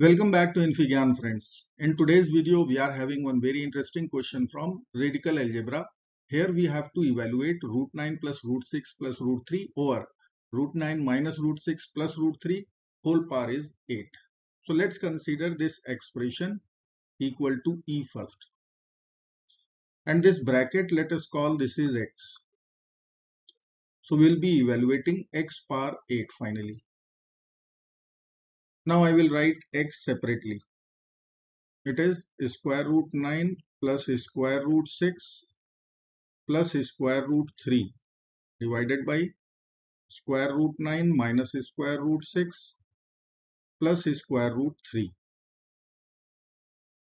Welcome back to infyGyan friends. In today's video, we are having one very interesting question from radical algebra. Here we have to evaluate root 9 plus root 6 plus root 3 over root 9 minus root 6 plus root 3 whole power is 8. So let's consider this expression equal to E first. And this bracket, let us call this is X. So we'll be evaluating X power 8 finally. Now I will write x separately. It is square root 9 plus square root 6 plus square root 3 divided by square root 9 minus square root 6 plus square root 3.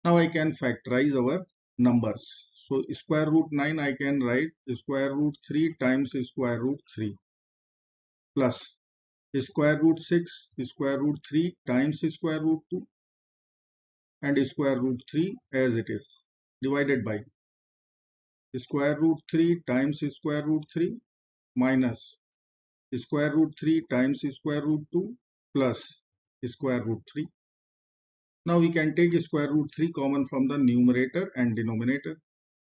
Now I can factorize our numbers. So square root 9 I can write square root 3 times square root 3 plus square root 6 square root 3 times square root 2 and square root 3 as it is divided by square root 3 times square root 3 minus square root 3 times square root 2 plus square root 3. Now we can take square root 3 common from the numerator and denominator.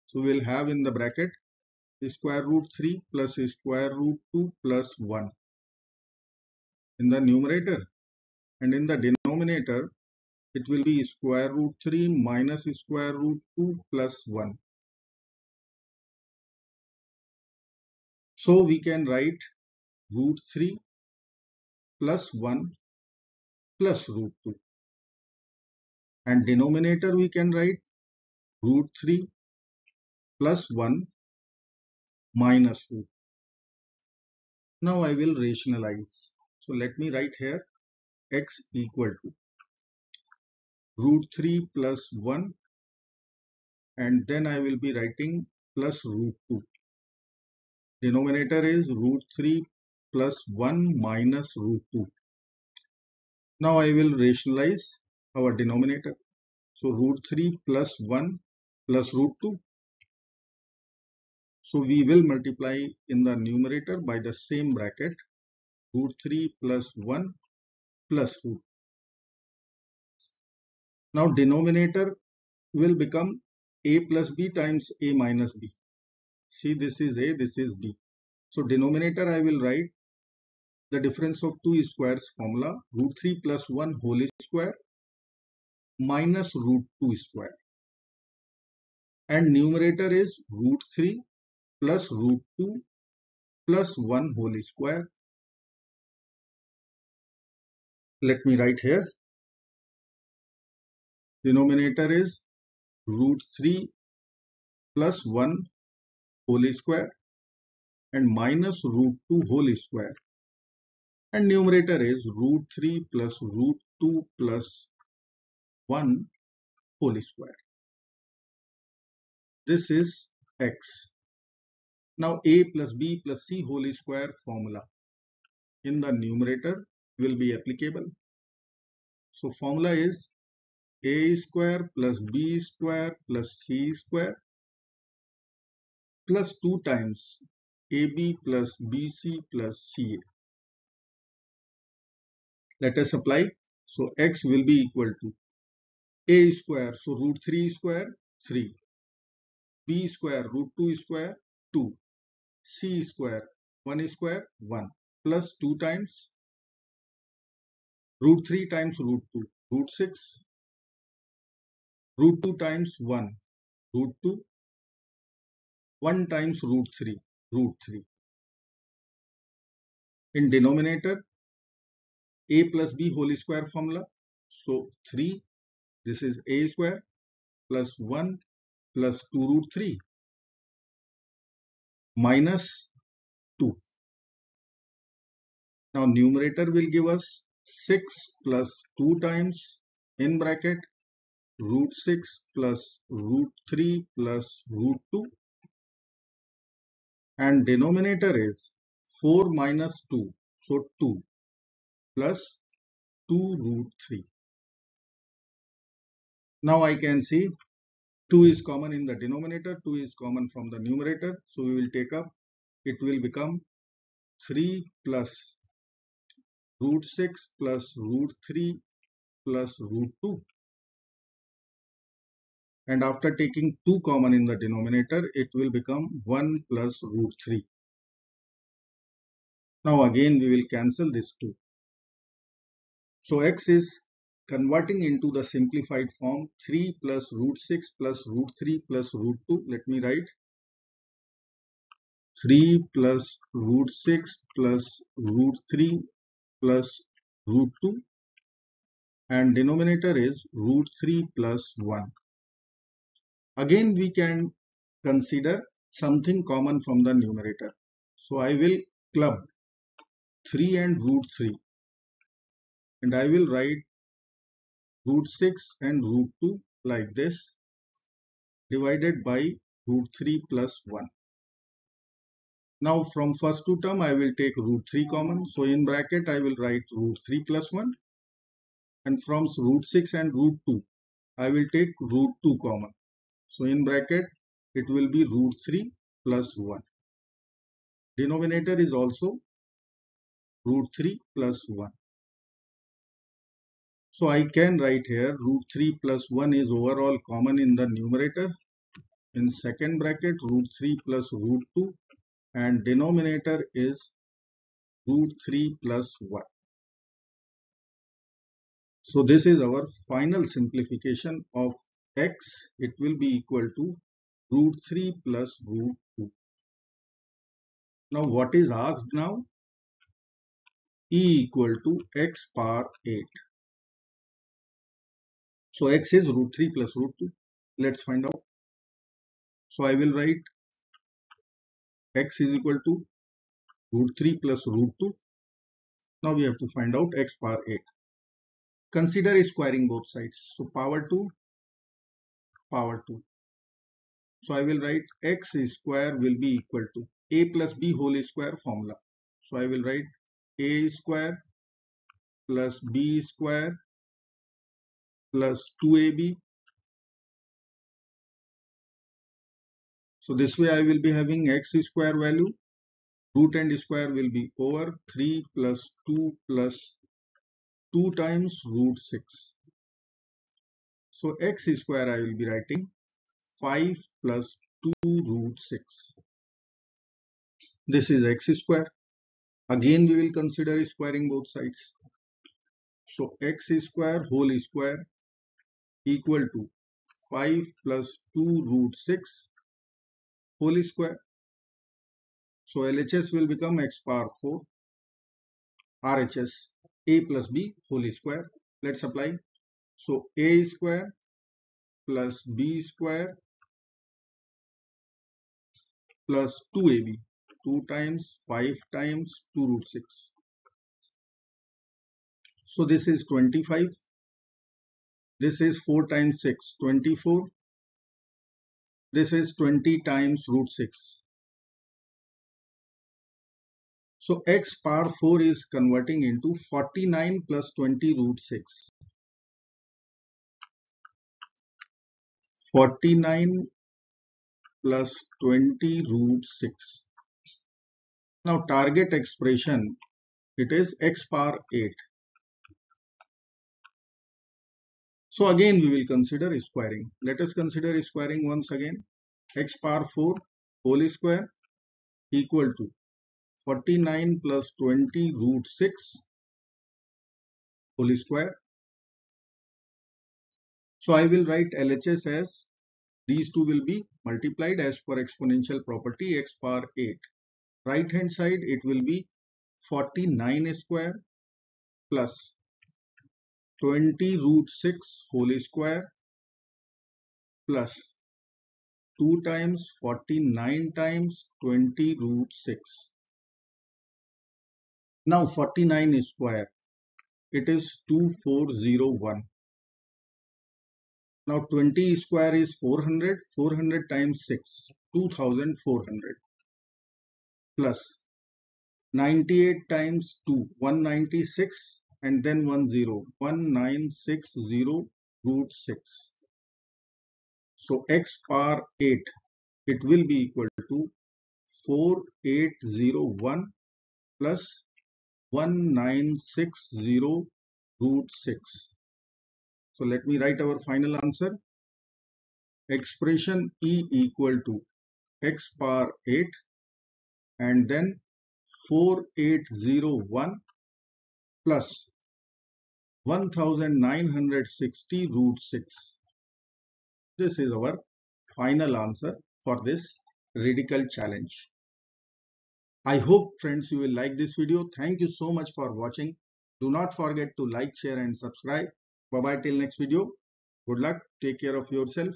So we will have in the bracket square root 3 plus square root 2 plus 1 in the numerator and in the denominator it will be square root 3 minus square root 2 plus 1. So we can write root 3 plus 1 plus root 2 and denominator we can write root 3 plus 1 minus root. Now I will rationalize. So let me write here x equal to root 3 plus 1 and then I will be writing plus root 2. Denominator is root 3 plus 1 minus root 2. Now I will rationalize our denominator. So root 3 plus 1 plus root 2. So we will multiply in the numerator by the same bracket root 3 plus 1 plus root. Now denominator will become a plus b times a minus b. See this is a, this is b. So denominator I will write the difference of two squares formula root 3 plus 1 whole square minus root 2 square. And numerator is root 3 plus root 2 plus 1 whole square let me write here denominator is root 3 plus 1 whole square and minus root 2 whole square and numerator is root 3 plus root 2 plus 1 whole square. This is x. Now a plus b plus c whole square formula. In the numerator will be applicable. So formula is a square plus b square plus c square plus 2 times ab plus bc plus ca. Let us apply. So x will be equal to a square, so root 3 square 3, b square root 2 square 2, c square 1 square 1 plus 2 times root 3 times root 2 root 6 root 2 times 1 root 2 1 times root 3 root 3 in denominator a plus b whole square formula. So 3 this is a square plus 1 plus 2 root 3 minus 2 now numerator will give us 6 plus 2 times in bracket root 6 plus root 3 plus root 2 and denominator is 4 minus 2 so 2 plus 2 root 3 now I can see 2 is common in the denominator 2 is common from the numerator. So we will take up it will become 3 plus root 6 plus root 3 plus root 2 and after taking 2 common in the denominator it will become 1 plus root 3 now again we will cancel this 2 so x is converting into the simplified form 3 plus root 6 plus root 3 plus root 2 let me write 3 plus root 6 plus root 3 plus root 2 and denominator is root 3 plus 1. Again we can consider something common from the numerator. So I will club 3 and root 3 and I will write root 6 and root 2 like this divided by root 3 plus 1. Now from first two term I will take root 3 common. So in bracket I will write root 3 plus 1 and from root 6 and root 2 I will take root 2 common. So in bracket it will be root 3 plus 1. Denominator is also root 3 plus 1. So I can write here root 3 plus 1 is overall common in the numerator. In second bracket root 3 plus root 2 and denominator is root 3 plus 1. So this is our final simplification of x. It will be equal to root 3 plus root 2. Now what is asked now? e equal to x power 8. So x is root 3 plus root 2. Let's find out. So I will write x is equal to root 3 plus root 2. Now we have to find out x power 8. Consider squaring both sides. So power 2, power 2. So I will write x square will be equal to a plus b whole square formula. So I will write a square plus b square plus 2ab So this way I will be having x square value. Root and square will be over 3 plus 2 plus 2 times root 6. So x square I will be writing 5 plus 2 root 6. This is x square. Again we will consider squaring both sides. So x square whole square equal to 5 plus 2 root 6 whole square. So LHS will become x power 4 RHS a plus b whole square. Let's apply. So a square plus b square plus 2ab 2 times 5 times 2 root 6. So this is 25. This is 4 times 6 24 this is 20 times root 6. So x power 4 is converting into 49 plus 20 root 6. 49 plus 20 root 6. Now target expression it is x power 8. So again we will consider squaring. Let us consider squaring once again. x power 4 whole square equal to 49 plus 20 root 6 whole square. So I will write LHS as these two will be multiplied as per exponential property x power 8. Right hand side it will be 49 square plus 20 root 6 whole square plus 2 times 49 times 20 root 6. Now 49 square, it is 2401. Now 20 square is 400, 400 times 6, 2400 plus 98 times 2, 196 and then 1 0 1960 root 6 so x power 8 it will be equal to 4801 plus 1960 root 6 So let me write our final answer. Expression E equal to x power 8 and then 4801 plus 1960 root 6. This is our final answer for this radical challenge. I hope friends you will like this video. Thank you so much for watching. Do not forget to like, share and subscribe. Bye bye till next video. Good luck. Take care of yourself.